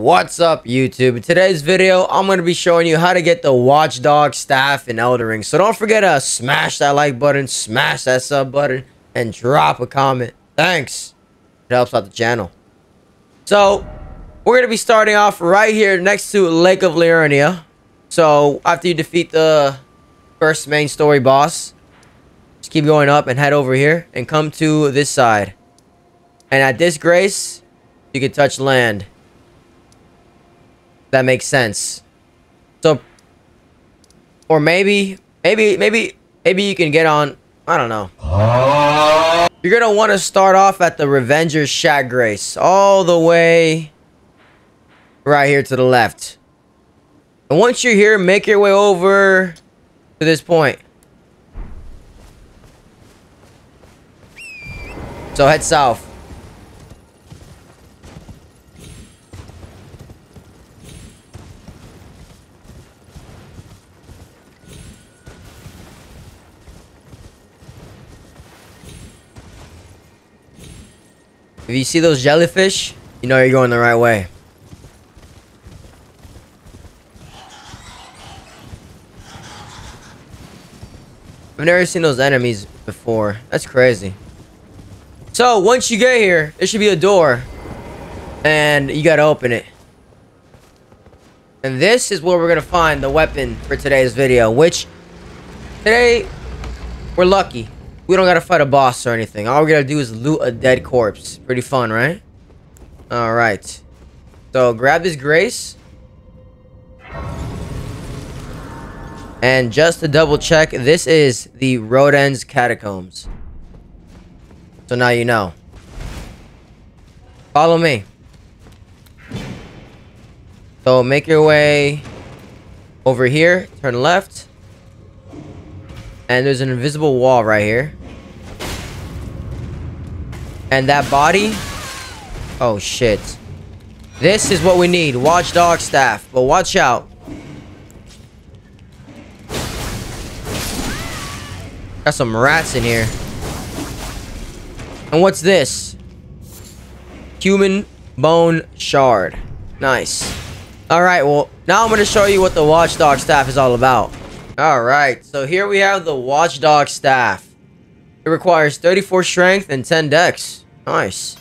What's up YouTube? In today's video, I'm going to be showing you how to get the Watchdog staff in Elden Ring. So don't forget to smash that like button, smash that sub button, and drop a comment. Thanks. It helps out the channel. So, we're going to be starting off right here next to Lake of Liurnia. So, after you defeat the first main story boss, just keep going up and head over here and come to this side. And at this grace, you can touch land. That makes sense. So, or maybe, maybe, maybe, maybe you can get on, I don't know. You're going to want to start off at the Revenger's Shack Grace. All the way right here to the left. And once you're here, make your way over to this point. So head south. If you see those jellyfish, you know you're going the right way. I've never seen those enemies before. That's crazy. So, once you get here, there should be a door. And you gotta open it. And this is where we're gonna find the weapon for today's video. Which, today, we're lucky. We don't gotta fight a boss or anything. All we gotta do is loot a dead corpse. Pretty fun, right? Alright. So, grab this Grace. And just to double check, this is the Road's End Catacombs. So now you know. Follow me. So make your way over here, turn left. And there's an invisible wall right here. And that body... Oh, shit. This is what we need. Watchdog staff. But watch out. Got some rats in here. And what's this? Human bone shard. Nice. Alright, well, now I'm going to show you what the Watchdog staff is all about. Alright, so here we have the Watchdog staff. It requires 34 strength and 10 dex. Nice.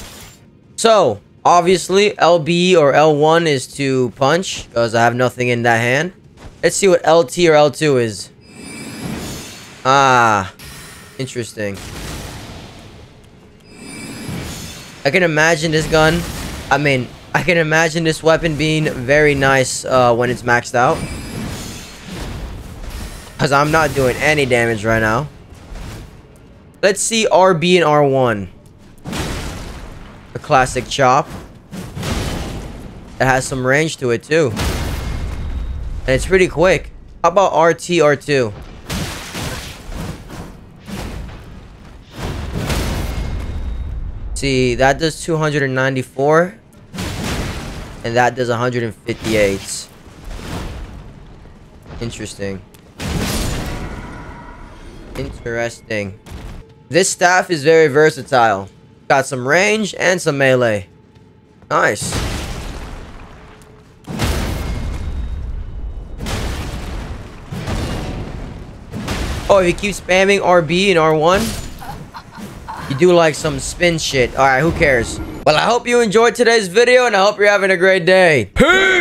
So, obviously, LB or L1 is to punch, because I have nothing in that hand. Let's see what LT or L2 is. Ah, interesting. I can imagine this gun. I mean, I can imagine this weapon being very nice uh, when it's maxed out. Because I'm not doing any damage right now. Let's see RB and R1. A classic chop. It has some range to it too. And it's pretty quick. How about RT, R2? See, that does 294. And that does 158. Interesting. Interesting. This staff is very versatile. Got some range and some melee. Nice. Oh, if you keep spamming RB and R1, you do like some spin shit. Alright, who cares? Well, I hope you enjoyed today's video, and I hope you're having a great day. Peace!